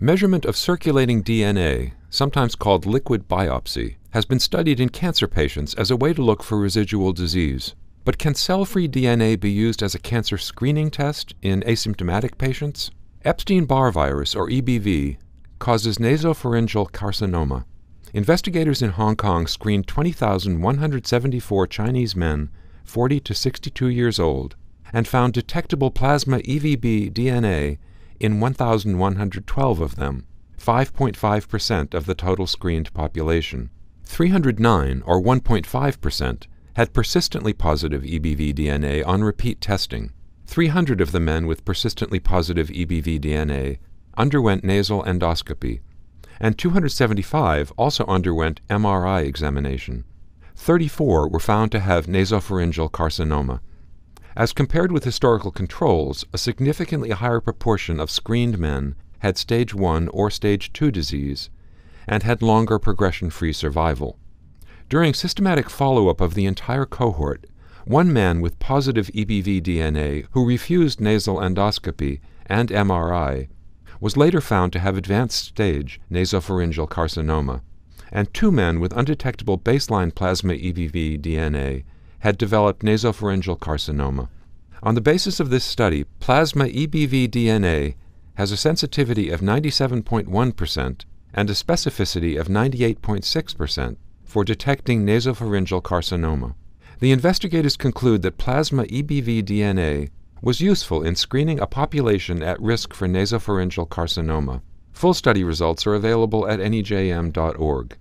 Measurement of circulating DNA, sometimes called liquid biopsy, has been studied in cancer patients as a way to look for residual disease. But can cell free DNA be used as a cancer screening test in asymptomatic patients? Epstein Barr virus, or EBV, causes nasopharyngeal carcinoma. Investigators in Hong Kong screened 20,174 Chinese men 40 to 62 years old and found detectable plasma EBV DNA in 1,112 of them, 5.5% of the total screened population. 309, or 1.5%, had persistently positive EBV DNA on repeat testing. 300 of the men with persistently positive EBV DNA underwent nasal endoscopy, and 275 also underwent MRI examination. 34 were found to have nasopharyngeal carcinoma. As compared with historical controls, a significantly higher proportion of screened men had stage 1 or stage 2 disease and had longer progression free survival. During systematic follow up of the entire cohort, one man with positive EBV DNA who refused nasal endoscopy and MRI was later found to have advanced stage nasopharyngeal carcinoma, and two men with undetectable baseline plasma EBV DNA had developed nasopharyngeal carcinoma. On the basis of this study, plasma EBV DNA has a sensitivity of 97.1% and a specificity of 98.6% for detecting nasopharyngeal carcinoma. The investigators conclude that plasma EBV DNA was useful in screening a population at risk for nasopharyngeal carcinoma. Full study results are available at nejm.org.